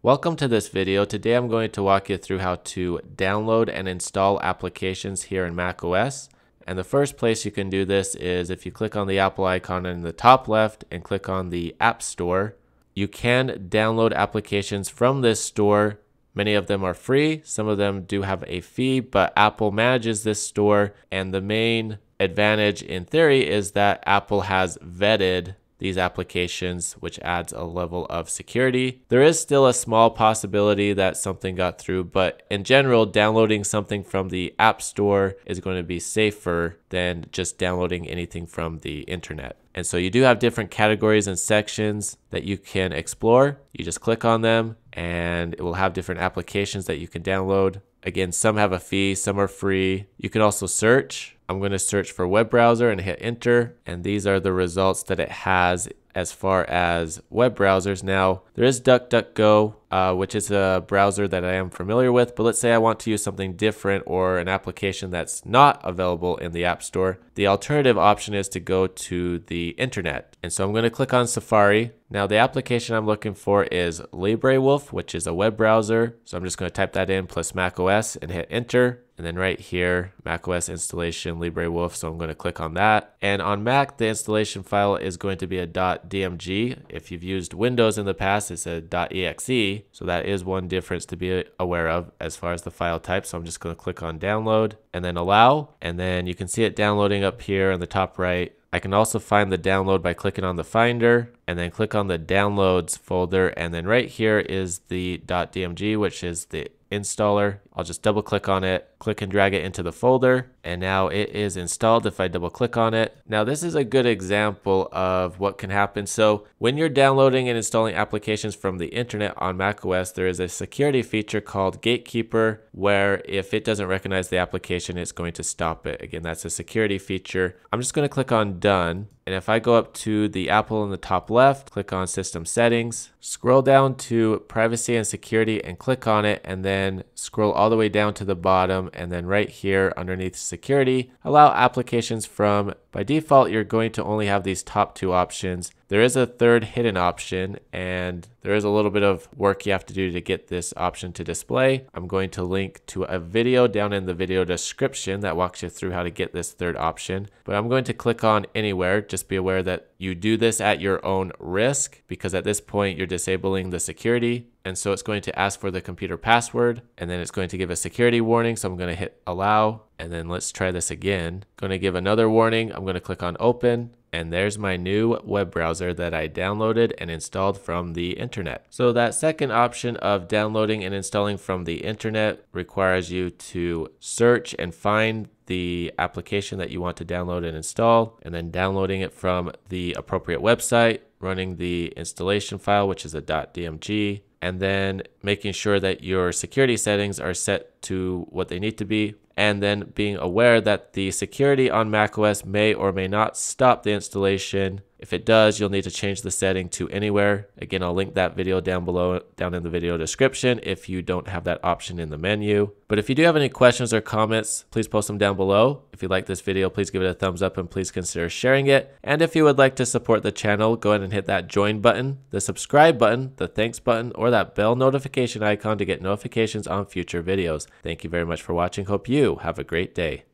Welcome to this video. Today I'm going to walk you through how to download and install applications here in macOS. And the first place you can do this is if you click on the Apple icon in the top left and click on the App Store. You can download applications from this store. Many of them are free, some of them do have a fee, but Apple manages this store. And the main advantage in theory is that Apple has vetted these applications, which adds a level of security. There is still a small possibility that something got through, but in general, downloading something from the App Store is going to be safer than just downloading anything from the internet. And so you do have different categories and sections that you can explore. You just click on them and it will have different applications that you can download. Again, some have a fee, some are free. You can also search I'm going to search for web browser and hit enter. And these are the results that it has as far as web browsers. Now, there is DuckDuckGo, uh, which is a browser that I am familiar with, but let's say I want to use something different or an application that's not available in the App Store. The alternative option is to go to the internet. And so I'm going to click on Safari. Now, the application I'm looking for is LibreWolf, which is a web browser. So I'm just going to type that in plus macOS and hit enter. And then right here, macOS installation LibreWolf. So I'm going to click on that. And on Mac, the installation file is going to be a .dmg. If you've used Windows in the past, it's a .exe. So that is one difference to be aware of as far as the file type. So I'm just going to click on download and then allow. And then you can see it downloading up here in the top right. I can also find the download by clicking on the Finder and then click on the Downloads folder. And then right here is the .dmg, which is the installer. I'll just double click on it, click and drag it into the folder, and now it is installed if I double click on it. Now this is a good example of what can happen. So when you're downloading and installing applications from the internet on macOS, there is a security feature called Gatekeeper where if it doesn't recognize the application, it's going to stop it. Again, that's a security feature. I'm just going to click on done and if I go up to the Apple in the top left, click on System Settings, scroll down to Privacy and Security and click on it, and then scroll all the way down to the bottom. And then right here underneath Security, allow applications from by default, you're going to only have these top two options. There is a third hidden option, and there is a little bit of work you have to do to get this option to display. I'm going to link to a video down in the video description that walks you through how to get this third option. But I'm going to click on anywhere. Just be aware that you do this at your own risk because at this point you're disabling the security. And so it's going to ask for the computer password and then it's going to give a security warning. So I'm going to hit allow and then let's try this again. Going to give another warning. I'm going to click on open and there's my new web browser that I downloaded and installed from the internet. So that second option of downloading and installing from the internet requires you to search and find the application that you want to download and install and then downloading it from the appropriate website, running the installation file, which is a .dmg, and then making sure that your security settings are set to what they need to be and then being aware that the security on macOS may or may not stop the installation if it does, you'll need to change the setting to anywhere. Again, I'll link that video down below, down in the video description if you don't have that option in the menu. But if you do have any questions or comments, please post them down below. If you like this video, please give it a thumbs up and please consider sharing it. And if you would like to support the channel, go ahead and hit that join button, the subscribe button, the thanks button, or that bell notification icon to get notifications on future videos. Thank you very much for watching. Hope you have a great day.